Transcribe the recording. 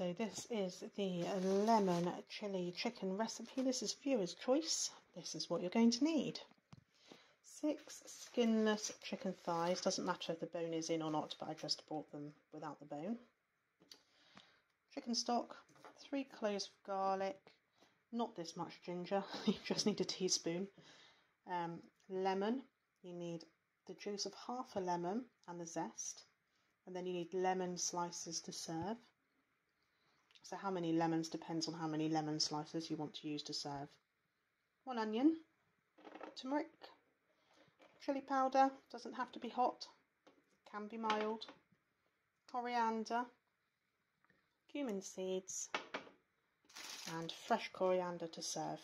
So this is the lemon chili chicken recipe. This is viewer's choice. This is what you're going to need. Six skinless chicken thighs. Doesn't matter if the bone is in or not, but I just bought them without the bone. Chicken stock, three cloves of garlic, not this much ginger, you just need a teaspoon. Um, lemon, you need the juice of half a lemon and the zest. And then you need lemon slices to serve. So how many lemons depends on how many lemon slices you want to use to serve. One onion, turmeric, chili powder, doesn't have to be hot, can be mild, coriander, cumin seeds and fresh coriander to serve.